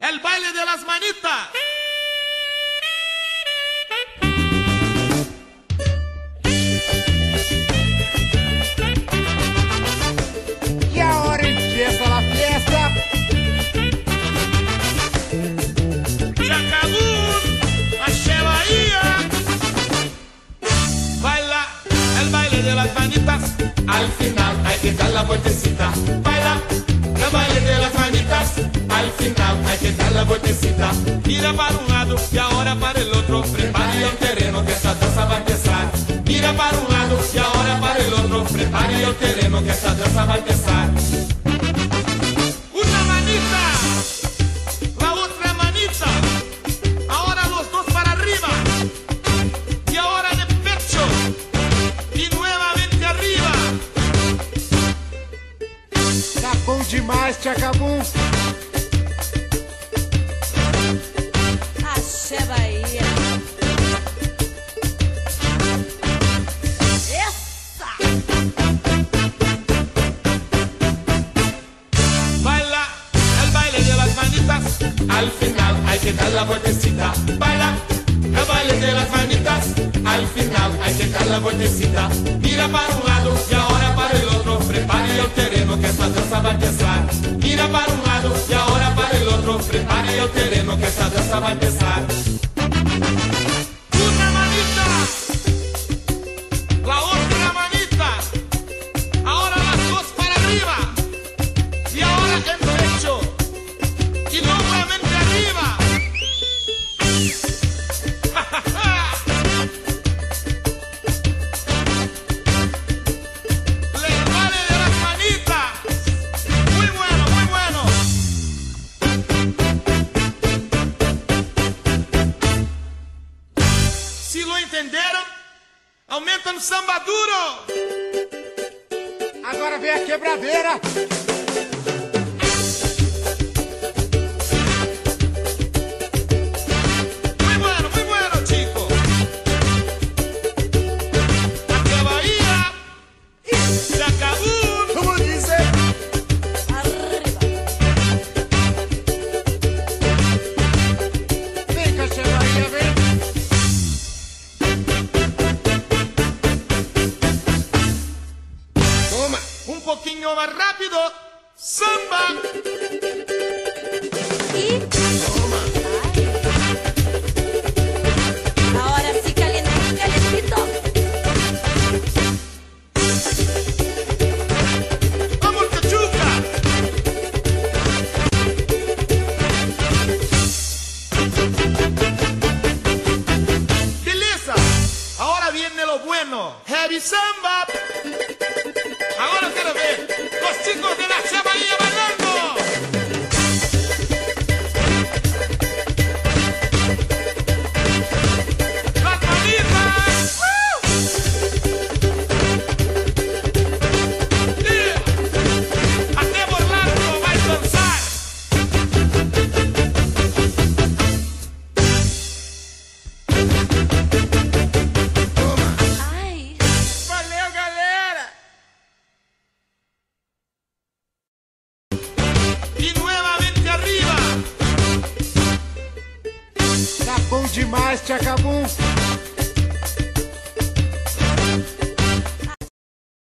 El baile de las manitas. Y ahora empieza la fiesta. Chacabún, Axé Bahía. Baila el baile de las manitas. Al final hay que dar la vueltecita. Baila el baile de las manitas. Hay que dar la vueltecita. Mira para un lado y ahora para el otro. Prepare el terreno que esta danza va a empezar. Mira para un lado y ahora para el otro. Prepare el terreno que esta danza va a empezar. Una manita. La otra manita. Ahora los dos para arriba. Y ahora de pecho. Y nuevamente arriba. Tá bom demais, Tchacabum. Axé Baila el baile de las manitas. Al final hay que dar la vueltecita. Mira para un lado y ahora para el otro. Prepare el terreno que esta danza va a empezar. Mira para un lado y ahora para el otro. Prepare el terreno que esta danza va a empezar. Entenderam, aumenta no samba duro. Agora vem a quebradeira. Un poquinho más rápido. Samba. Ahora sí caliente, calientito. Vamos, cachuca. Beleza. Ahora viene lo bueno. Heavy samba. Arriba! Tá bom demais, Tchacabum.